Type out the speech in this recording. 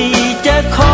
ที่จะขอ